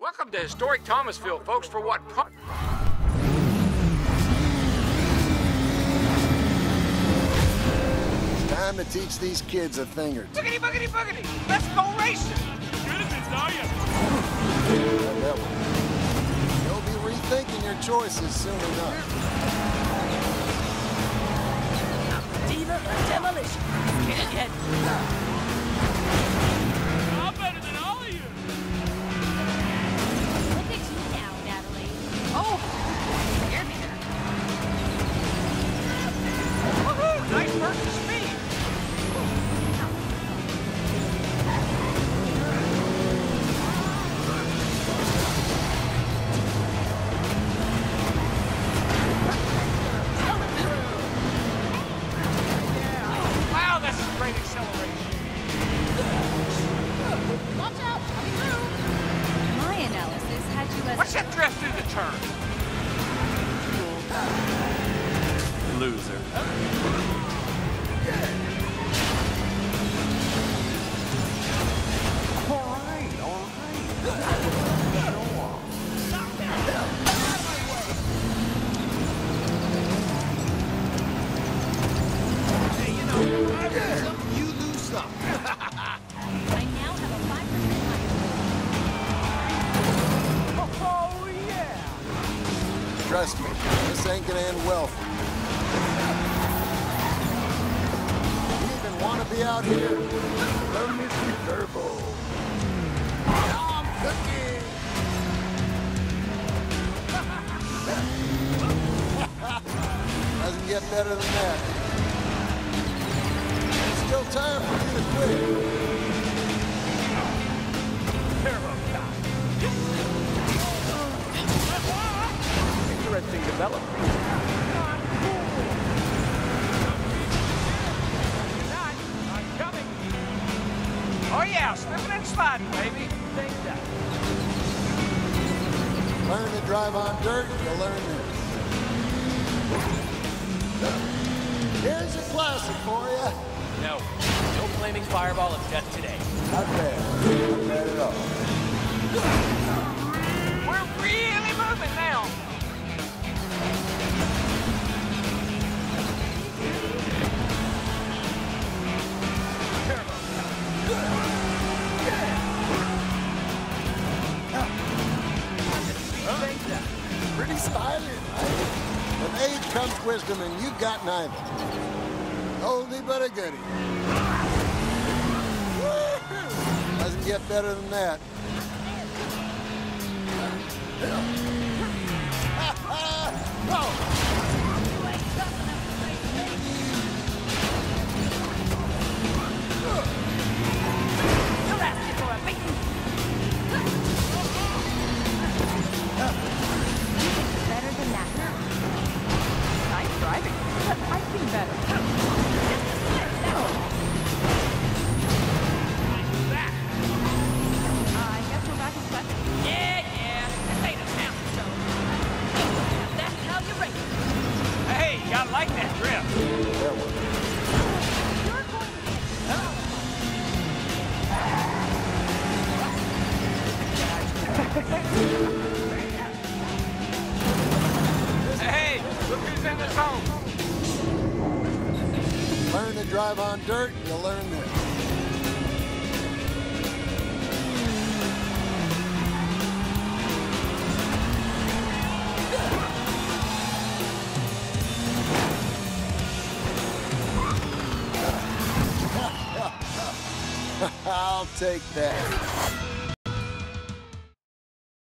Welcome to historic Thomasville, folks, for what... pro- Time to teach these kids a thing or two. Boogity, boogity, boogity! Let's go racing! That one. You'll be rethinking your choices soon enough. Trust me, this ain't gonna end well for you. You even want to be out here? Learn Mr. Turbo. Now I'm cooking. Doesn't get better than that. There's still time for you to quit. Interesting development. I'm coming. Oh yeah, slipping and sliding, baby. Take that. Learn to drive on dirt, you'll learn this. Here's a classic for you. No. No flaming fireball of death today. Not bad. Age comes wisdom, and you've got neither. Oldie but a goodie. Doesn't get better than that. Gotta like that drift. Hey, look who's in the zone. Learn to drive on dirt, you'll learn this. I'll take that.